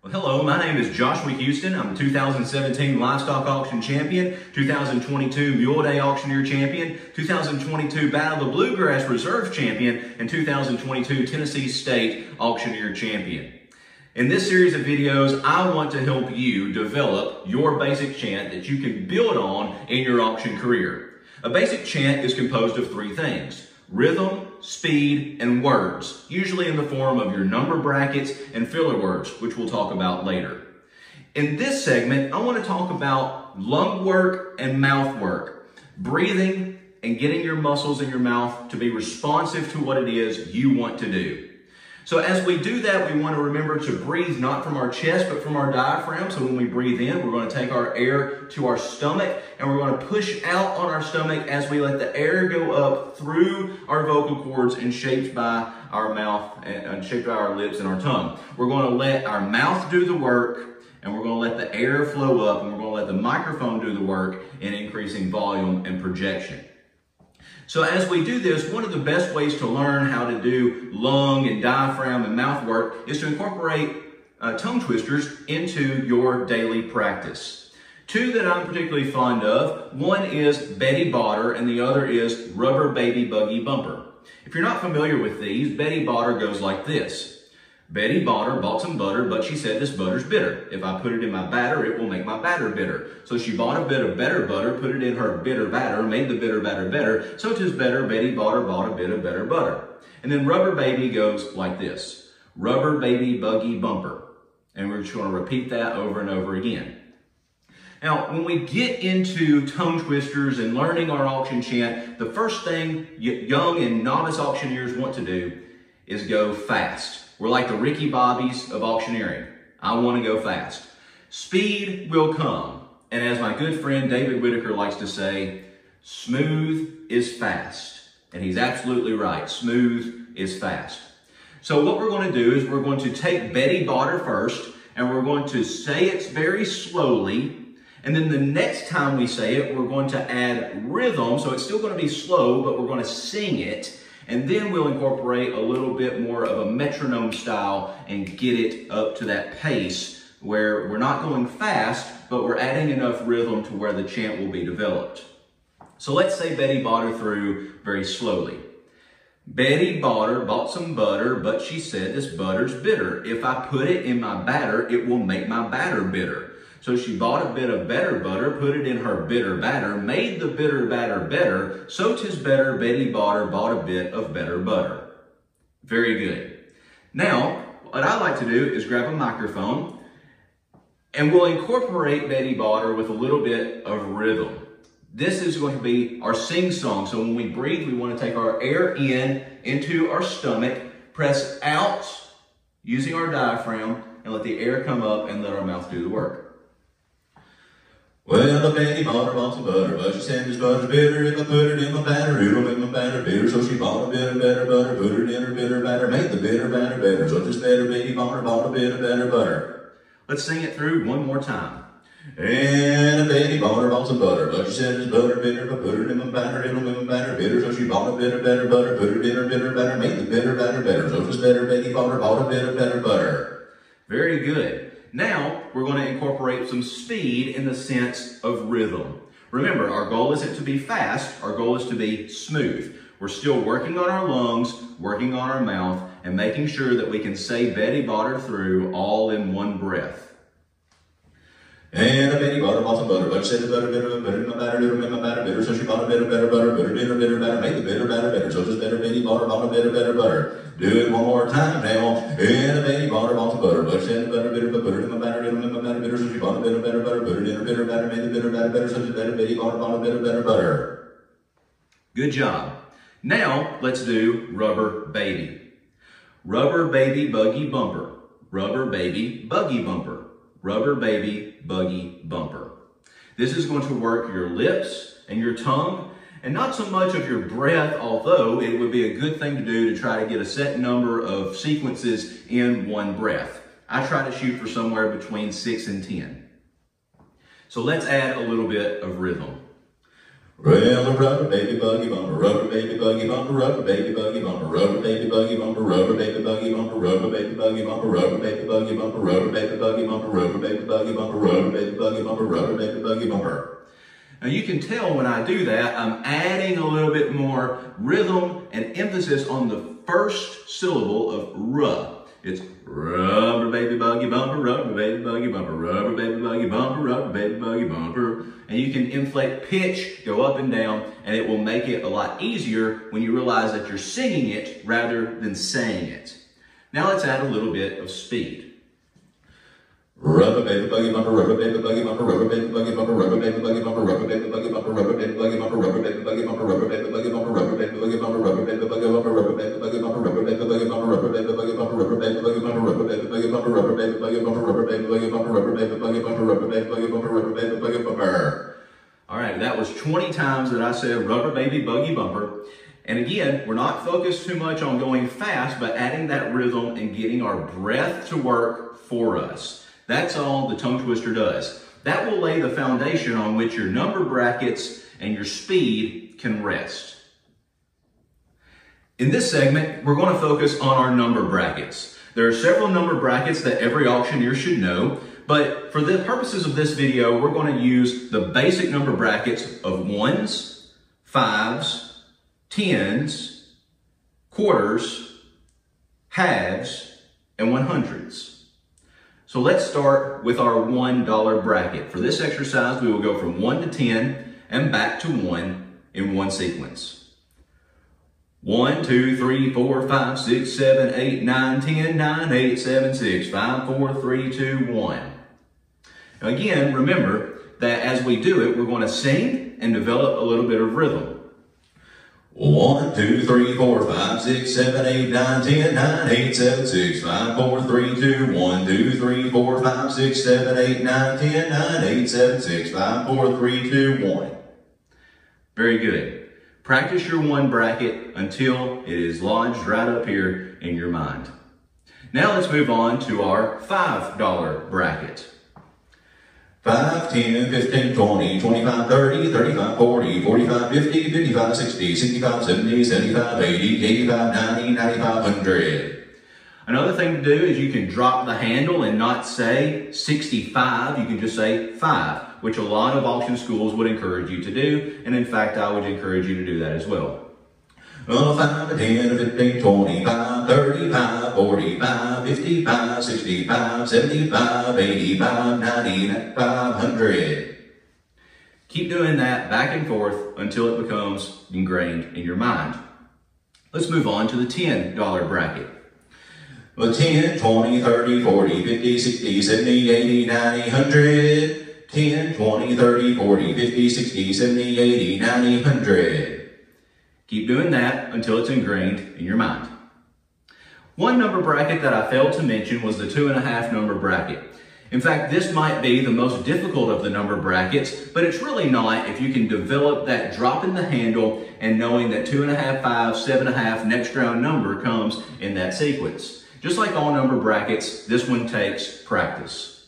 Well, hello, my name is Joshua Houston. I'm 2017 Livestock Auction Champion, 2022 Mule Day Auctioneer Champion, 2022 Battle of the Bluegrass Reserve Champion, and 2022 Tennessee State Auctioneer Champion. In this series of videos, I want to help you develop your basic chant that you can build on in your auction career. A basic chant is composed of three things rhythm, speed, and words, usually in the form of your number brackets and filler words, which we'll talk about later. In this segment, I want to talk about lung work and mouth work, breathing and getting your muscles in your mouth to be responsive to what it is you want to do. So as we do that, we want to remember to breathe not from our chest, but from our diaphragm. So when we breathe in, we're going to take our air to our stomach and we're going to push out on our stomach as we let the air go up through our vocal cords and shaped by our mouth and shaped by our lips and our tongue. We're going to let our mouth do the work and we're going to let the air flow up and we're going to let the microphone do the work in increasing volume and projection. So as we do this, one of the best ways to learn how to do lung and diaphragm and mouth work is to incorporate uh, tongue twisters into your daily practice. Two that I'm particularly fond of, one is Betty Botter and the other is Rubber Baby Buggy Bumper. If you're not familiar with these, Betty Botter goes like this. Betty Botter bought some butter, but she said this butter's bitter. If I put it in my batter, it will make my batter bitter. So she bought a bit of better butter, put it in her bitter batter, made the bitter batter better. So tis better, Betty Botter bought a bit of better butter. And then Rubber Baby goes like this. Rubber Baby Buggy Bumper. And we're just going to repeat that over and over again. Now, when we get into tongue twisters and learning our auction chant, the first thing young and novice auctioneers want to do is go fast. We're like the Ricky Bobbies of auctioneering. I want to go fast. Speed will come. And as my good friend David Whitaker likes to say, smooth is fast. And he's absolutely right. Smooth is fast. So what we're going to do is we're going to take Betty Botter first, and we're going to say it very slowly. And then the next time we say it, we're going to add rhythm. So it's still going to be slow, but we're going to sing it. And then we'll incorporate a little bit more of a metronome style and get it up to that pace where we're not going fast, but we're adding enough rhythm to where the chant will be developed. So let's say Betty Botter through very slowly. Betty Botter bought some butter, but she said this butter's bitter. If I put it in my batter, it will make my batter bitter. So she bought a bit of better butter, put it in her bitter batter, made the bitter batter better, so tis better Betty Botter bought a bit of better butter. Very good. Now, what I like to do is grab a microphone and we'll incorporate Betty Botter with a little bit of rhythm. This is going to be our sing song. So when we breathe, we want to take our air in into our stomach, press out using our diaphragm, and let the air come up and let our mouth do the work. Well, the Betty Botter bought some butter, but she said this butter's bitter. If I put it in my batter, it'll make my batter bitter. So she bought a bit of better butter, put it in her bitter batter, made the bitter batter better. So this better Betty Botter bought a bit of better butter. Let's sing it through one more time. And a Betty Botter bought some butter, but she said this butter bitter. If I put it in my batter, it'll make my batter bitter. So she bought a bit of better butter, put it in her bitter batter, made the bitter batter better. So this better Betty Botter bought a bit of better butter. Very good. Now, we're going to incorporate some speed in the sense of rhythm. Remember, our goal isn't to be fast, our goal is to be smooth. We're still working on our lungs, working on our mouth, and making sure that we can say Betty Botter through all in one breath. And a Betty a bought some butter, but she said the butter bitter, better my batter, little made my batter bitter, so she bought a better, better butter, better, bitter, bitter, better, made the bitter, better, better, so just better bought her, bought a better, butter. Do it one more time now. And a her, bought some butter, but she said the butter bitter, but put it in my batter, batter bitter, so she bought a better, better butter, put it in her bitter batter, made the bitter, better, better, so just better bought her, bought a better, better. Good job. Now let's do rubber baby. Rubber baby buggy bumper. Rubber baby buggy bumper rubber baby buggy bumper. This is going to work your lips and your tongue and not so much of your breath, although it would be a good thing to do to try to get a set number of sequences in one breath. I try to shoot for somewhere between six and 10. So let's add a little bit of rhythm. Well, a rubber baby buggy bumper, rubber baby buggy bumper, rubber baby buggy bumper, rubber baby buggy bumper, rubber baby buggy bumper, rubber baby buggy bumper, rubber baby buggy bumper, rubber baby buggy bumper, rubber baby buggy bumper, rubber baby buggy bumper, rubber baby buggy bumper. Now you can tell when I do that, I'm adding a little bit more rhythm and emphasis on the first syllable of r. It's rubber baby buggy bumper, rubber baby buggy bumper, rubber baby buggy bumper, rubber baby buggy bumper. And you can inflate pitch, go up and down, and it will make it a lot easier when you realize that you're singing it rather than saying it. Now let's add a little bit of speed. Rubber baby buggy bumper, rubber baby buggy bumper, rubber baby buggy bumper, rubber baby buggy bumper, rubber baby buggy bumper, rubber baby buggy bumper, rubber baby buggy bumper, rubber baby buggy bumper, rubber baby buggy bumper, rubber baby buggy bumper, rubber baby buggy bumper, rubber baby buggy bumper, rubber baby buggy bumper, rubber baby buggy bumper, All right, that was 20 times that I said rubber baby buggy bumper. And again, we're not focused too much on going fast, but adding that rhythm and getting our breath to work for us. That's all the tongue twister does. That will lay the foundation on which your number brackets and your speed can rest. In this segment, we're going to focus on our number brackets. There are several number brackets that every auctioneer should know, but for the purposes of this video, we're going to use the basic number brackets of ones, fives, tens, quarters, halves, and one hundreds. So let's start with our $1 bracket. For this exercise, we will go from 1 to 10 and back to 1 in one sequence. 1, 2, 3, 4, 5, 6, 7, 8, 9, 10, 9, 8, 7, 6, 5, 4, 3, 2, 1. Now again, remember that as we do it, we're going to sing and develop a little bit of rhythm. 1, 2, 3, 4, 5, 6, 7, 8, 9, 10, 9, 8, 7, 6, 5, 4, 3, 2, 1, 2, 3, 4, 5, 6, 7, 8, 9, 10, 9, 8, 7, 6, 5, 4, 3, 2, 1. Very good. Practice your one bracket until it is lodged right up here in your mind. Now let's move on to our $5 bracket. 5, 10, 15, 20, 25, 30, 35, 40, 45, 50, 55, 60, 65, 70, 75, 80, 85, 90, 95, 100. Another thing to do is you can drop the handle and not say 65, you can just say 5, which a lot of auction schools would encourage you to do, and in fact I would encourage you to do that as well. Oh, 5, 10, 15, 25, 35, 45, 55, 65, 75, 85, 90, 100. Keep doing that back and forth until it becomes ingrained in your mind. Let's move on to the $10 bracket. Well, 10, 20, 30, 40, 50, 60, 70, 80, 90, 100. 10, 20, 30, 40, 50, 60, 70, 80, 90, 100. Keep doing that until it's ingrained in your mind. One number bracket that I failed to mention was the two and a half number bracket. In fact, this might be the most difficult of the number brackets, but it's really not if you can develop that drop in the handle and knowing that two and a half, five, seven and a half, next round number comes in that sequence. Just like all number brackets, this one takes practice.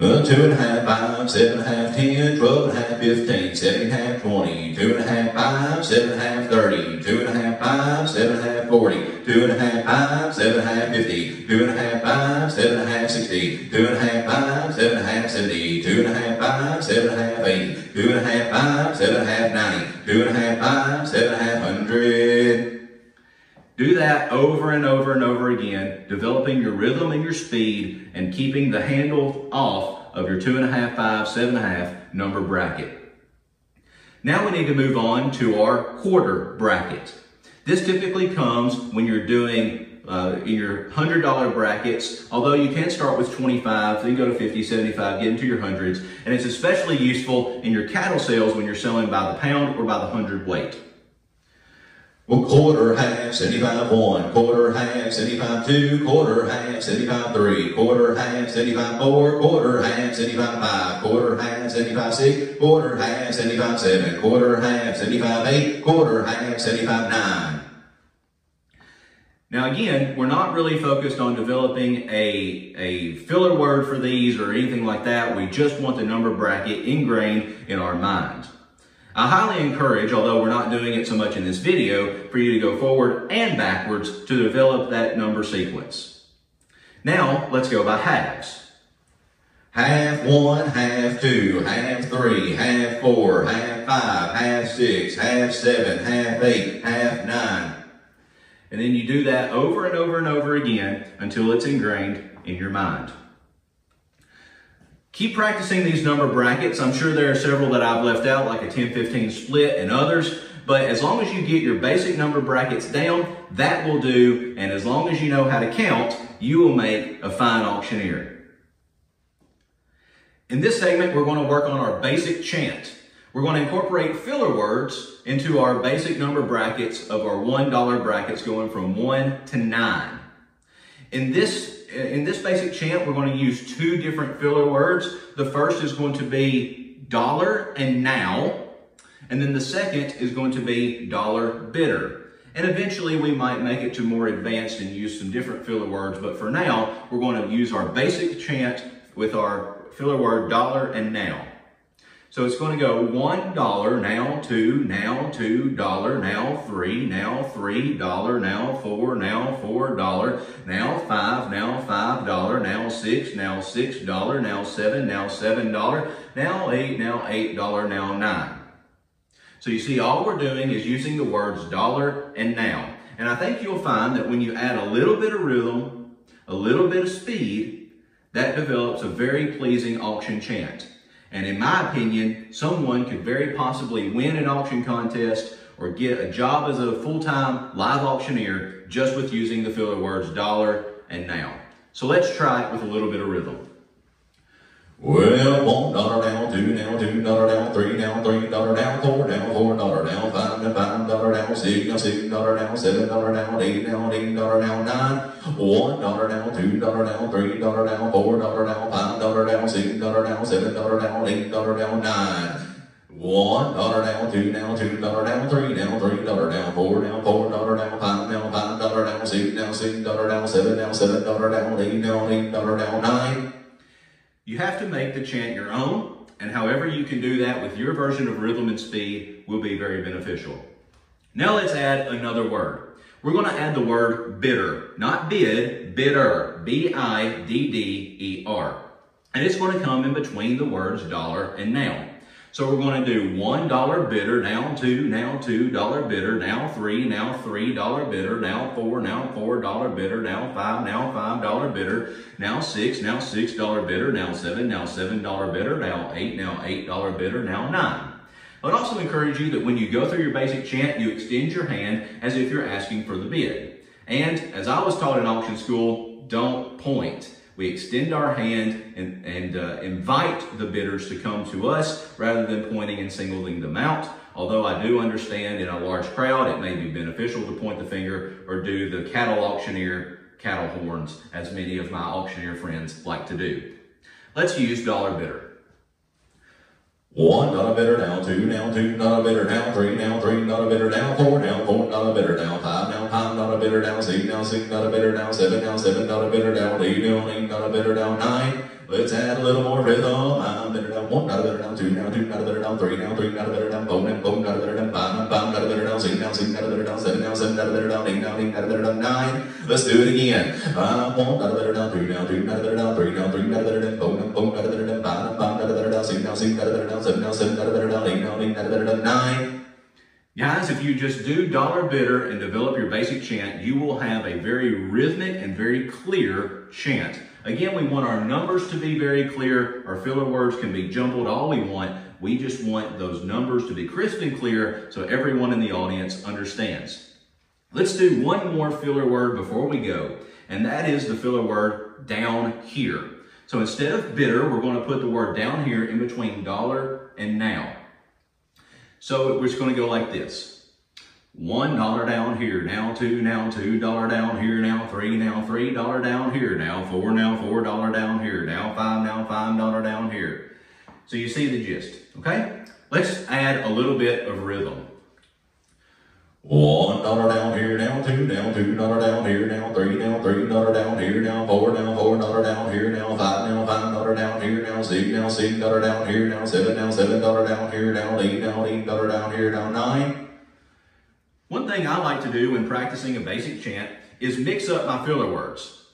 Uh, two and a half, five, seven and a half, ten, twelve and a half, fifteen, seven and a half, twenty, two and a half, five, seven and a half, thirty, two and a half, five, seven and a half, forty, two and a half, five, seven and a half, fifty, two and a half, five, seven and a half, sixty, two and a half, five, seven and a half, seventy, two and a half, five, seven and a half, eighty, two and a half, five, seven and a half, ninety, two and a half, five, seven and a half, hundred. Do that over and over and over again, developing your rhythm and your speed and keeping the handle off of your two and a half, five, seven and a half number bracket. Now we need to move on to our quarter bracket. This typically comes when you're doing uh, in your $100 brackets, although you can start with 25, then go to 50, 75, get into your hundreds, and it's especially useful in your cattle sales when you're selling by the pound or by the hundred weight. Well, quarter, half, 75, one, quarter, half, 75, two, quarter, half, 75, three, quarter, half, 75, four, quarter, half, 75, five, quarter, half, 75, six, quarter, half, 75, seven, quarter, half, 75, eight, quarter, half, 75, nine. Now again, we're not really focused on developing a, a filler word for these or anything like that. We just want the number bracket ingrained in our minds. I highly encourage, although we're not doing it so much in this video, for you to go forward and backwards to develop that number sequence. Now, let's go by halves. Half one, half two, half three, half four, half five, half six, half seven, half eight, half nine. And then you do that over and over and over again until it's ingrained in your mind. Keep practicing these number brackets. I'm sure there are several that I've left out, like a 10-15 split and others. But as long as you get your basic number brackets down, that will do. And as long as you know how to count, you will make a fine auctioneer. In this segment, we're going to work on our basic chant. We're going to incorporate filler words into our basic number brackets of our $1 brackets going from 1 to 9. In this, in this basic chant, we're going to use two different filler words. The first is going to be dollar and now, and then the second is going to be dollar bidder. And eventually we might make it to more advanced and use some different filler words, but for now, we're going to use our basic chant with our filler word dollar and now. So it's going to go one dollar, now two, now two dollar, now three, now three dollar, now four, now four dollar, now five, now five dollar, now six, now six dollar, now seven, now seven dollar, now eight, now eight dollar, now nine. So you see, all we're doing is using the words dollar and now. And I think you'll find that when you add a little bit of rhythm, a little bit of speed, that develops a very pleasing auction chant. And in my opinion, someone could very possibly win an auction contest or get a job as a full-time live auctioneer just with using the filler words dollar and now. So let's try it with a little bit of rhythm. Well, one dollar down, two down, two dollar down, three down, three dollar down, four down, four dollar down, five down, five down, six down, six dollar down, seven dollar down, eight down, eight dollar down, nine, one dollar down, two dollar down, three dollar down, four dollar down, five dollar down, six dollar down, seven dollar down, eight dollar down, nine. One dollar down, two down, two dollar down, three down, three dollar down, four down, four dollar down, five down, five dollar down, six down, six dollar down, seven down, seven dollar down, eight down, eight dollar down, nine. You have to make the chant your own, and however you can do that with your version of rhythm and speed will be very beneficial. Now let's add another word. We're going to add the word bidder, not bid, bidder, B-I-D-D-E-R. And it's going to come in between the words dollar and now. So we're going to do one dollar bidder, now two, now two dollar bidder, now three, now three dollar bidder, now four, now four dollar bidder, now five, now five dollar bidder, now six, now six dollar bidder, now seven, now seven dollar bidder, now eight, now eight dollar bidder, now nine. I would also encourage you that when you go through your basic chant, you extend your hand as if you're asking for the bid. And as I was taught in auction school, don't point. We extend our hand and, and uh, invite the bidders to come to us rather than pointing and singling them out. Although I do understand in a large crowd, it may be beneficial to point the finger or do the cattle auctioneer cattle horns, as many of my auctioneer friends like to do. Let's use dollar bidder. One dollar bidder down, two down, two dollar bidder down, three down, three dollar bidder down, four down, four dollar bidder down, five down, five dollar bidder down, six down, six dollar bidder down, seven down, seven dollar bidder down, eight down, eight dollar bidder down, nine. Let's add a little more rhythm. I'm bidder down, one dollar bidder down, two down, two dollar bidder down, three down, three dollar bidder down, four down, four dollar bidder down, five down, five dollar bidder down, six down, six dollar bidder down, seven down, seven dollar bidder down, eight down, eight dollar bidder down, nine. Let's do it again. I'm one dollar bidder down, two down, two dollar bidder down, three down, three dollar bidder down, four down, four nine. Guys, if you just do dollar bidder and develop your basic chant, you will have a very rhythmic and very clear chant. Again, we want our numbers to be very clear. Our filler words can be jumbled all we want. We just want those numbers to be crisp and clear so everyone in the audience understands. Let's do one more filler word before we go, and that is the filler word down here. So instead of bidder, we're going to put the word down here in between dollar and now. So we're just going to go like this. One dollar down here, now two, now two dollar down here, now three, now three dollar down here, now four, now four dollar down here, now five, now five dollar down here. So you see the gist, okay? Let's add a little bit of rhythm. One dollar down here, now two down, two dollar down here, now three down, three dollar down here, now four down, four dollar down here, now five down, five dollar down here now, six now, six dollar down here now, seven now, seven dollar down here now, eight now, eight dollar down here now, nine. One thing I like to do when practicing a basic chant is mix up my filler words.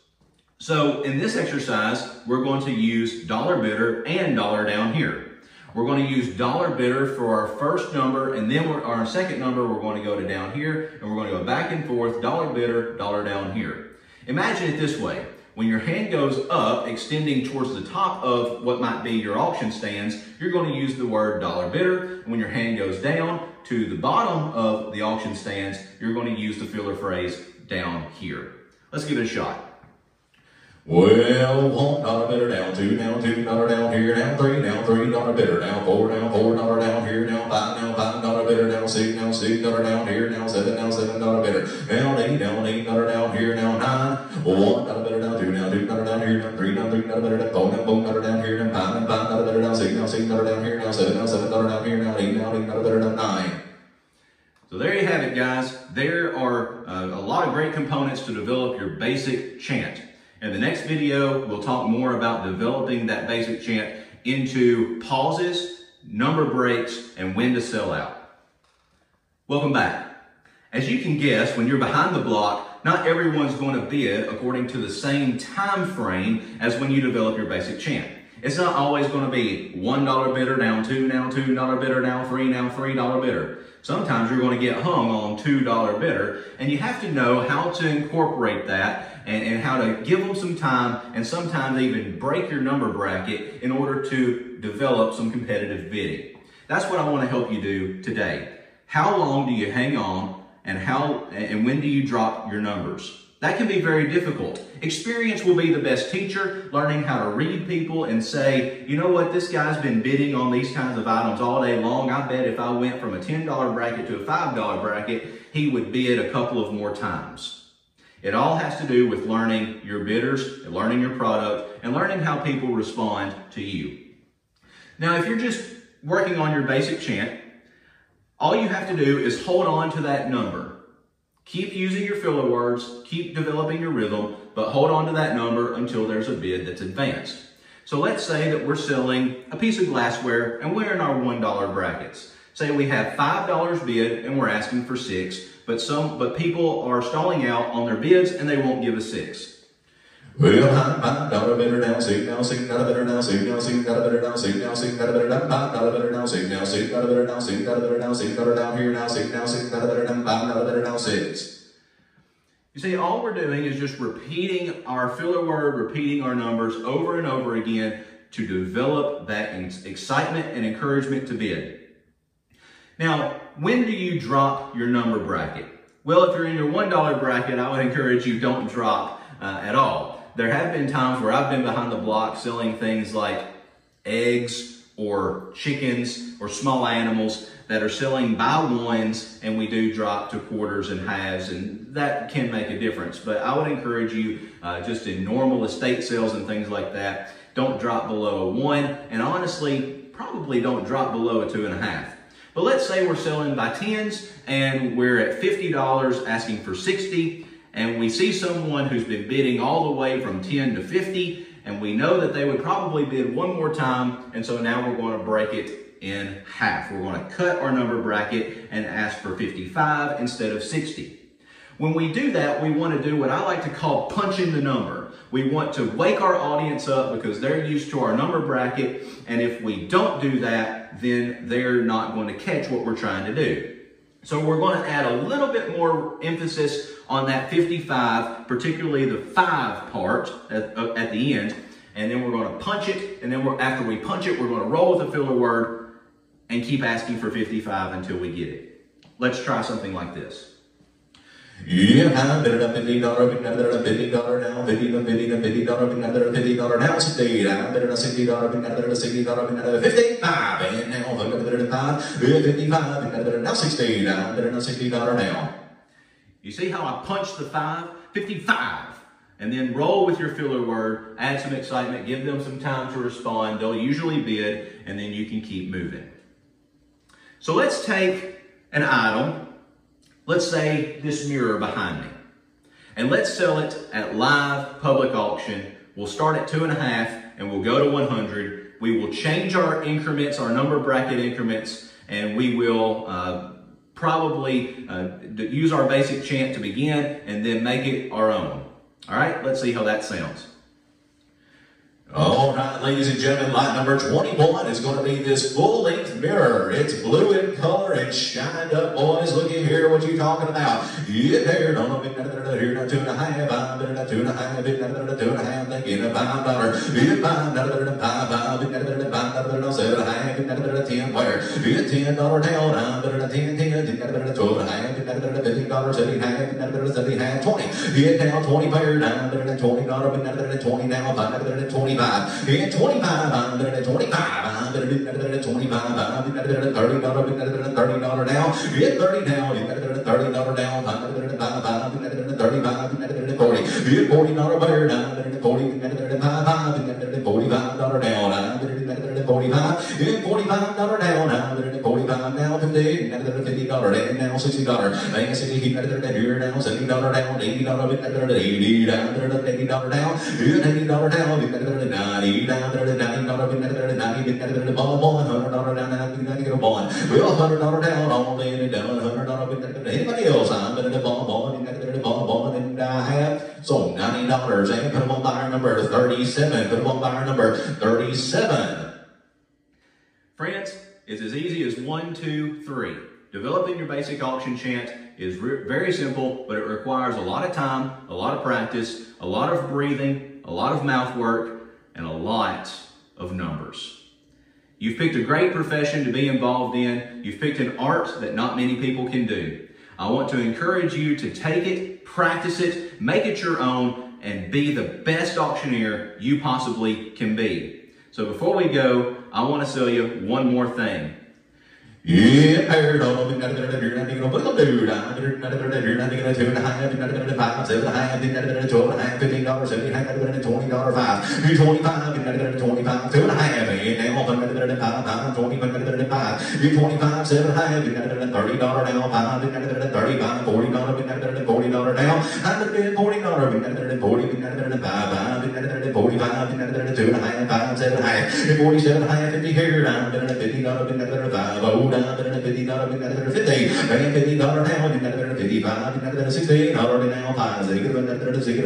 So in this exercise, we're going to use dollar bidder and dollar down here. We're going to use dollar bidder for our first number, and then our second number, we're going to go to down here, and we're going to go back and forth, dollar bidder, dollar down here. Imagine it this way. When your hand goes up, extending towards the top of what might be your auction stands, you're going to use the word dollar bidder. When your hand goes down to the bottom of the auction stands, you're going to use the filler phrase down here. Let's give it a shot. Well, one dollar bidder down, two down, two dollar down here now, three down, three dollar bidder down, four down, four dollar down here now, five down, five dollar bidder down, six down, six dollar down here now, seven down, seven dollar bidder down, eight down, eight dollar down here now, nine, one dollar bidder down, two down, two dollar down here now, three down, three dollar bidder down, four down, four dollar down here now, five down, five dollar bidder down, six down, six dollar down here now, seven down, seven dollar down here now, eight down, eight dollar bidder down, nine. So there you have it, guys. There are uh, a lot of great components to develop your basic chant. In the next video, we'll talk more about developing that basic chant into pauses, number breaks, and when to sell out. Welcome back. As you can guess, when you're behind the block, not everyone's going to bid according to the same time frame as when you develop your basic chant. It's not always going to be $1 bidder down, 2 now, $2 bidder down, 3 now, $3 bidder. Sometimes you're going to get hung on $2 bidder, and you have to know how to incorporate that and, and how to give them some time and sometimes even break your number bracket in order to develop some competitive bidding. That's what I want to help you do today. How long do you hang on and how and when do you drop your numbers? That can be very difficult. Experience will be the best teacher, learning how to read people and say, you know what, this guy's been bidding on these kinds of items all day long. I bet if I went from a $10 bracket to a $5 bracket, he would bid a couple of more times. It all has to do with learning your bidders, learning your product, and learning how people respond to you. Now, if you're just working on your basic chant, all you have to do is hold on to that number. Keep using your filler words, keep developing your rhythm, but hold on to that number until there's a bid that's advanced. So let's say that we're selling a piece of glassware and we're in our $1 brackets. Say we have $5 bid and we're asking for six, but some but people are stalling out on their bids and they won't give a six. Well, high, five dollar better now, six now, six dollar better now, six now, six dollar better now, six now, six dollar better down, five dollar better now, six now, six dollar better now, six dollar better now, six dollar down here now, six now, six dollar better down, five dollar better now, six. You see, all we're doing is just repeating our filler word, repeating our numbers over and over again to develop that excitement and encouragement to bid. Now, when do you drop your number bracket? Well, if you're in your $1 bracket, I would encourage you don't drop uh, at all. There have been times where I've been behind the block selling things like eggs or chickens or small animals that are selling by ones and we do drop to quarters and halves and that can make a difference. But I would encourage you uh, just in normal estate sales and things like that, don't drop below a one and honestly, probably don't drop below a two and a half. But let's say we're selling by tens and we're at $50 asking for 60 and we see someone who's been bidding all the way from 10 to 50 and we know that they would probably bid one more time and so now we're going to break it in half. We're going to cut our number bracket and ask for 55 instead of 60. When we do that, we want to do what I like to call punching the number. We want to wake our audience up because they're used to our number bracket. And if we don't do that, then they're not going to catch what we're trying to do. So we're going to add a little bit more emphasis on that 55, particularly the five part at, uh, at the end. And then we're going to punch it. And then after we punch it, we're going to roll with the filler word and keep asking for 55 until we get it. Let's try something like this. I'm bidding up fifty dollar, up fifty dollar now, bidding up bidding up fifty dollar, up fifty dollar now, sixty. Bidding up sixty dollar, up sixty dollar, up fifty five, and now fifty bidding up bidding sixty. Bidding up sixty dollar now. You see how I punched the five? 55. And then roll with your filler word, add some excitement, give them some time to respond. They'll usually bid, and then you can keep moving. So let's take an item Let's say this mirror behind me. And let's sell it at live public auction, We'll start at two and a half and we'll go to 100. We will change our increments, our number bracket increments, and we will uh, probably uh, use our basic chant to begin and then make it our own. All right, let's see how that sounds. All right, ladies and gentlemen, lot number 21 is going to be this full-length mirror. It's blue in color and shined up, boys. Looky here, what you talking about? Yeah, there, don't know, here, not two and a half, I'm better, two and a half, two and a half, thinking of five dollar. Five dollar, five, five, five dollar, seven half, ten, where? Ten dollar down, I'm better, ten, ten, ten, twelve and a half, fifteen dollar, seventy half, seventy half, twenty. Yeah, down, twenty pair, I'm better, twenty dollar, twenty now, five, twenty 25, and 25, I'm better than 25, I'm better than, better than 25, I'm better than 30 dollar, better 30 dollar down, get 30 down, get 30 dollar down, I'm better than 5, I'm better than 35, better 40, get 40 dollar than 40, better than 5, I'm better than 45 dollar down, better than 45, get 45 dollar down, I'm better than 45 50, better than 50 dollar, now 60 dollar, and 60, better than here now, 70 dollar down, 80 dollar, better than 80 down, better than 80 dollar down, 80 dollar down, better than ninety down there, ninety dollar, been there, ninety, been there, the ball, ball, hundred dollar down, ninety, ninety, get a ball. Well, hundred dollar down, all day and down, hundred dollar, been there, anybody else, I'm better the ball, ball, and there, the ball, ball, and I have so ninety dollars, and put them on buyer number thirty-seven, put them on buyer number thirty-seven. Friends, it's as easy as one, two, three. Developing your basic auction chant is very simple, but it requires a lot of time, a lot of practice, a lot of breathing, a lot of mouth work, and a lot of numbers. You've picked a great profession to be involved in. You've picked an art that not many people can do. I want to encourage you to take it, practice it, make it your own, and be the best auctioneer you possibly can be. So before we go, I want to tell you one more thing. Heard of it. Not gonna do nothing. But the dude, I'm gonna not gonna do nothing. Gonna two and a half, not gonna five, seven and a half, not gonna twelve and a half, fifteen dollars, seventy half, not gonna twenty dollar five, twenty five, not gonna twenty five, two and a half, and now I'm not gonna five, five, twenty, not gonna five, you twenty five, seven and a half, not gonna thirty dollar down, not gonna forty dollar down, I'm gonna forty, not gonna five, five, not gonna forty five, not gonna two and a half, five, seven and a half, forty seven and a half, fifty here, I'm gonna fifty dollar, five, oh, down, fifty dollar, been fifty, bring fifty dollar now, been been dollar now, five, been been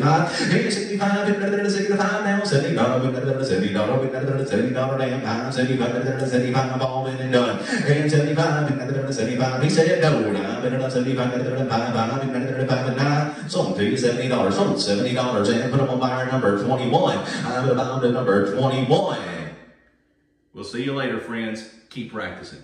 now, seventy dollar, been better seventy dollar, been better seventy dollar now, five, seventy-five, better seventy-five, all in and done, and seventy-five, been better seventy-five, he said no, five, been seventy dollars, sold seventy dollars, and put them on buyer number I'm about to number twenty-one. We'll see you later, friends. Keep practicing.